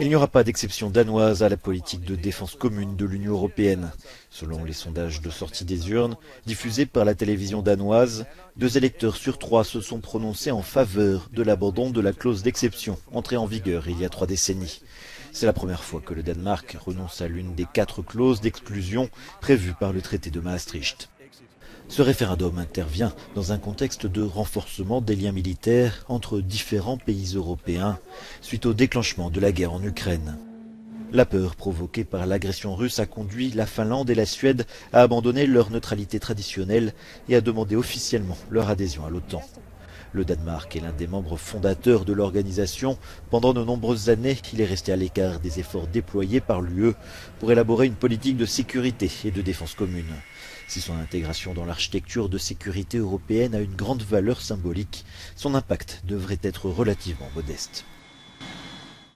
Il n'y aura pas d'exception danoise à la politique de défense commune de l'Union européenne. Selon les sondages de sortie des urnes diffusés par la télévision danoise, deux électeurs sur trois se sont prononcés en faveur de l'abandon de la clause d'exception entrée en vigueur il y a trois décennies. C'est la première fois que le Danemark renonce à l'une des quatre clauses d'exclusion prévues par le traité de Maastricht. Ce référendum intervient dans un contexte de renforcement des liens militaires entre différents pays européens suite au déclenchement de la guerre en Ukraine. La peur provoquée par l'agression russe a conduit la Finlande et la Suède à abandonner leur neutralité traditionnelle et à demander officiellement leur adhésion à l'OTAN. Le Danemark est l'un des membres fondateurs de l'organisation. Pendant de nombreuses années, il est resté à l'écart des efforts déployés par l'UE pour élaborer une politique de sécurité et de défense commune. Si son intégration dans l'architecture de sécurité européenne a une grande valeur symbolique, son impact devrait être relativement modeste.